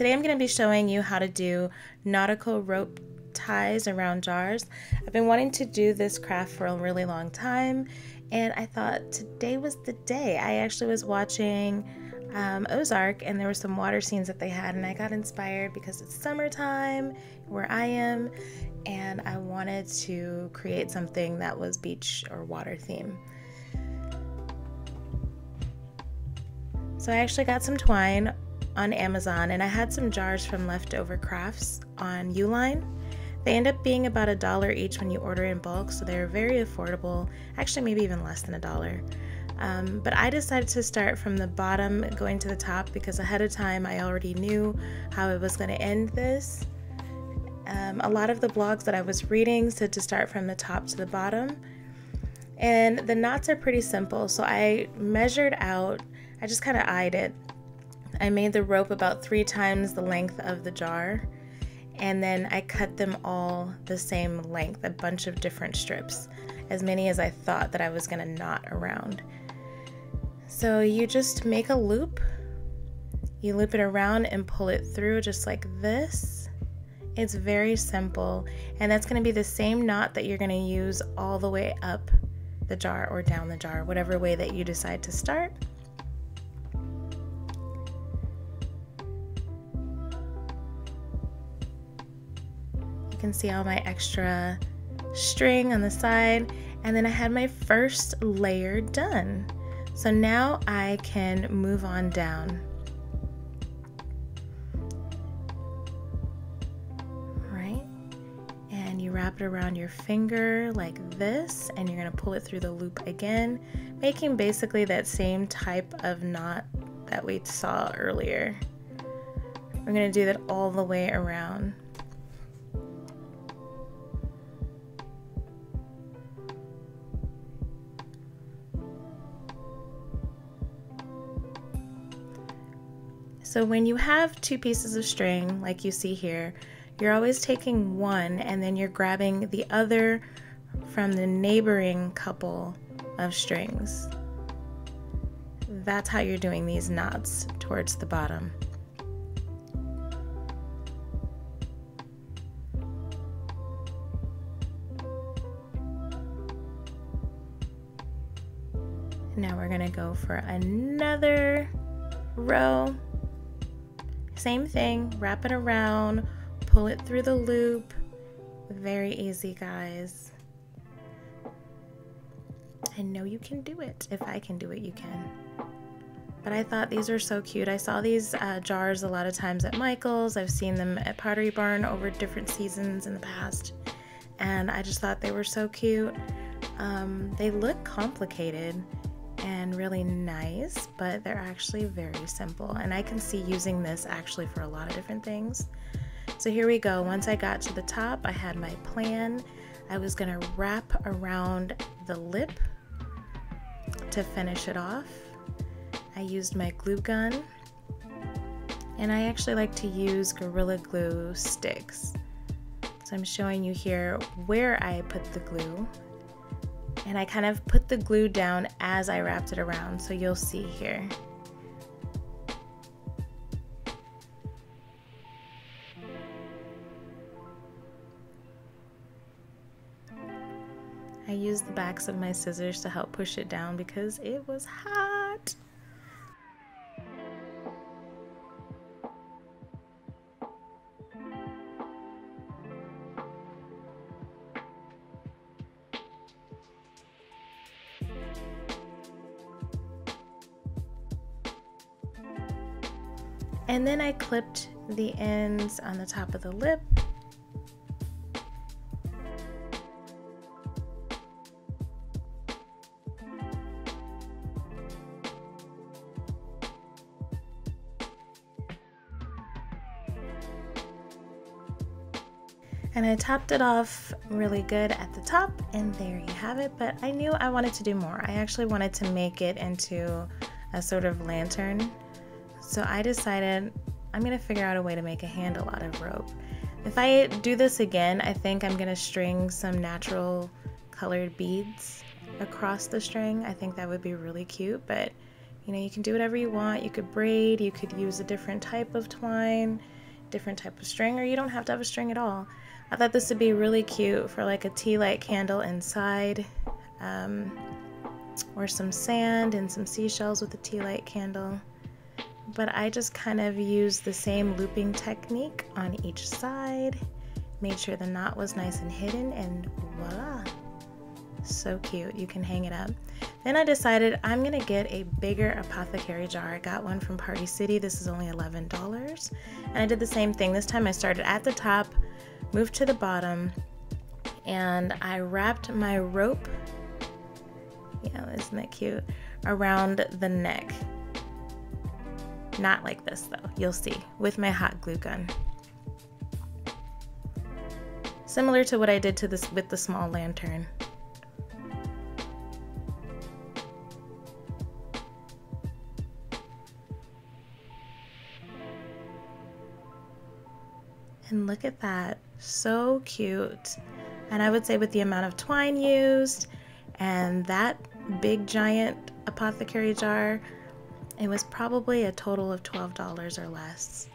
Today I'm going to be showing you how to do nautical rope ties around jars. I've been wanting to do this craft for a really long time and I thought today was the day. I actually was watching um, Ozark and there were some water scenes that they had and I got inspired because it's summertime where I am and I wanted to create something that was beach or water theme. So I actually got some twine on Amazon and I had some jars from Leftover Crafts on Uline. They end up being about a dollar each when you order in bulk, so they're very affordable, actually, maybe even less than a dollar. Um, but I decided to start from the bottom going to the top because ahead of time I already knew how I was going to end this. Um, a lot of the blogs that I was reading said to start from the top to the bottom. And the knots are pretty simple, so I measured out, I just kind of eyed it. I made the rope about three times the length of the jar and then I cut them all the same length, a bunch of different strips, as many as I thought that I was gonna knot around. So you just make a loop, you loop it around and pull it through just like this. It's very simple, and that's gonna be the same knot that you're gonna use all the way up the jar or down the jar, whatever way that you decide to start. Can see all my extra string on the side and then I had my first layer done. So now I can move on down. Right? And you wrap it around your finger like this and you're gonna pull it through the loop again, making basically that same type of knot that we saw earlier. We're gonna do that all the way around. So when you have two pieces of string, like you see here, you're always taking one and then you're grabbing the other from the neighboring couple of strings. That's how you're doing these knots towards the bottom. Now we're gonna go for another row. Same thing, wrap it around, pull it through the loop. Very easy, guys. I know you can do it. If I can do it, you can. But I thought these were so cute. I saw these uh, jars a lot of times at Michael's. I've seen them at Pottery Barn over different seasons in the past. And I just thought they were so cute. Um, they look complicated and really nice, but they're actually very simple. And I can see using this actually for a lot of different things. So here we go. Once I got to the top, I had my plan. I was gonna wrap around the lip to finish it off. I used my glue gun and I actually like to use Gorilla Glue sticks. So I'm showing you here where I put the glue and I kind of put the glue down as I wrapped it around so you'll see here. I used the backs of my scissors to help push it down because it was hot. And then I clipped the ends on the top of the lip. And I topped it off really good at the top and there you have it but I knew I wanted to do more I actually wanted to make it into a sort of lantern so I decided I'm gonna figure out a way to make a handle out of rope. If I do this again, I think I'm gonna string some natural colored beads across the string. I think that would be really cute, but You know, you can do whatever you want. You could braid, you could use a different type of twine, different type of string, or you don't have to have a string at all. I thought this would be really cute for like a tea light candle inside, um, or some sand and some seashells with a tea light candle. But I just kind of used the same looping technique on each side, made sure the knot was nice and hidden, and voila! So cute, you can hang it up. Then I decided I'm gonna get a bigger apothecary jar. I got one from Party City, this is only $11. And I did the same thing. This time I started at the top, moved to the bottom, and I wrapped my rope, yeah, isn't that cute, around the neck. Not like this though, you'll see, with my hot glue gun. Similar to what I did to this with the small lantern. And look at that, so cute. And I would say with the amount of twine used and that big giant apothecary jar, it was probably a total of $12 or less.